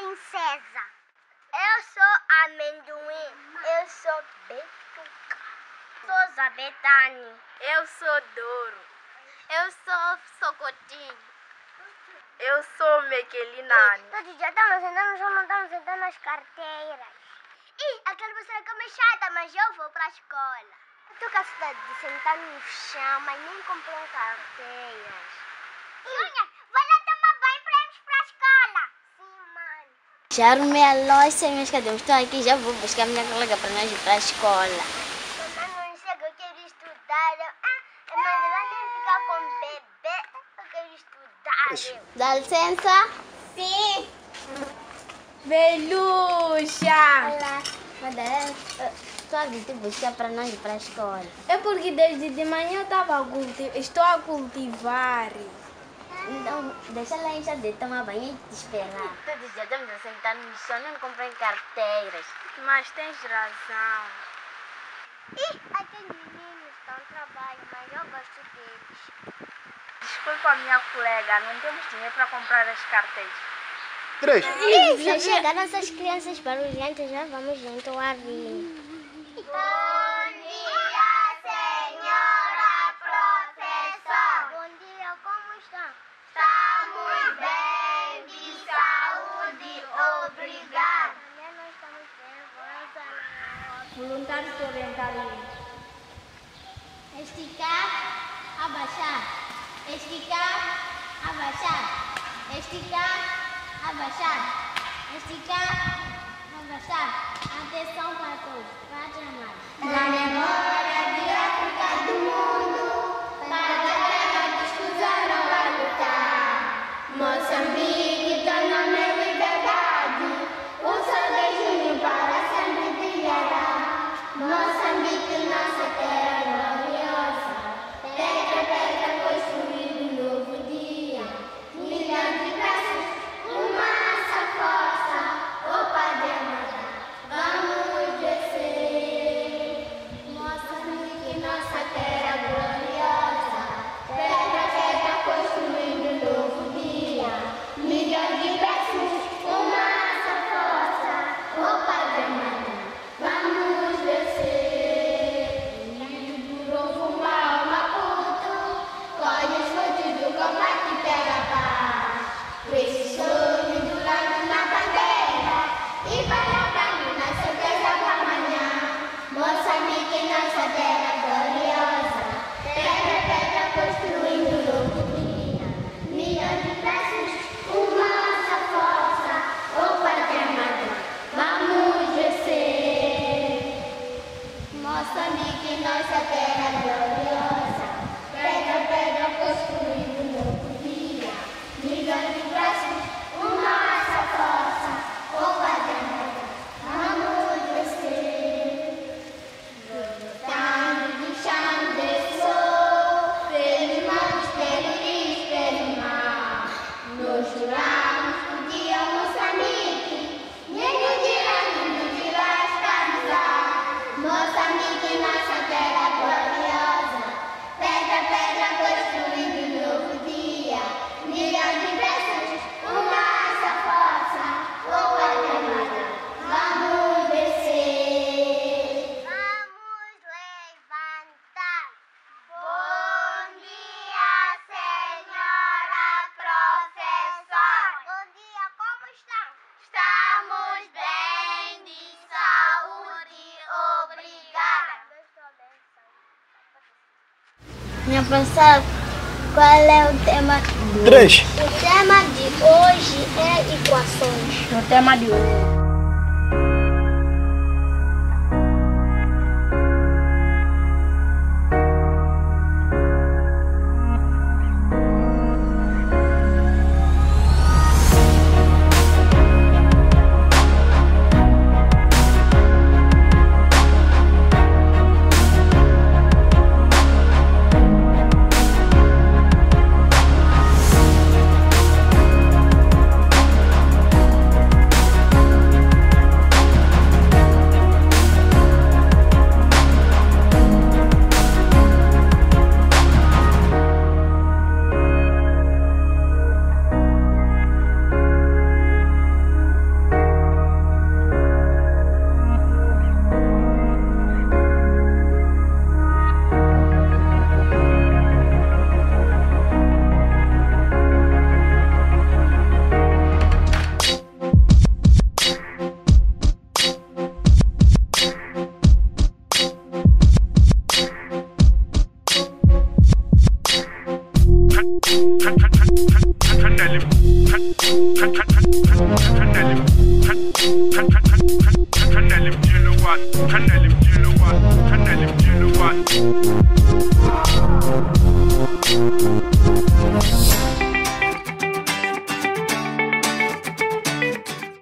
princesa. Eu sou amendoim. Eu sou betuca. Sou Zabetane. Eu sou Douro. Eu sou Socotinho. Eu sou Mequelinani. Todo dia estamos sentando chão, não estamos sentando nas carteiras. Ih, aquela professora que é chata, mas eu vou para a escola. Eu tô cansada de sentar no chão, mas nem comprei carteiras. Já arrumei a louça e meus cadernos estão aqui. Já vou buscar minha colega para nós ir para a escola. Mamãe não chega, eu quero estudar. Ah, mas ela nem ficar com bebê. Eu quero estudar. Eu. Dá licença? Sim. Beluxa! Olá. Madalena, estou a vir te buscar para nós ir para a escola. É porque desde de manhã eu tava a estou a cultivar. Então, deixa lá em de tomar banho e te esperar. Todos já estamos a sentar no chão, não comprei carteiras. Mas tens razão. Ih, aqueles meninos estão no trabalho, mas eu gosto deles. Desculpa, minha colega, não temos dinheiro para comprar as carteiras. Três. Ih, já chegaram essas crianças barulhentas, já vamos junto a vir. Voluntários de orientação. Esticar, abaixar. Esticar, abaixar. Esticar, abaixar. Esticar, abaixar. Atenção para todos. Pode amar. Na memória de África do mundo, Minha professora, qual é o tema? Três. O tema de hoje é equações. No tema de hoje. kilowatt, kanelim kilowatt, kanelim kilowatt.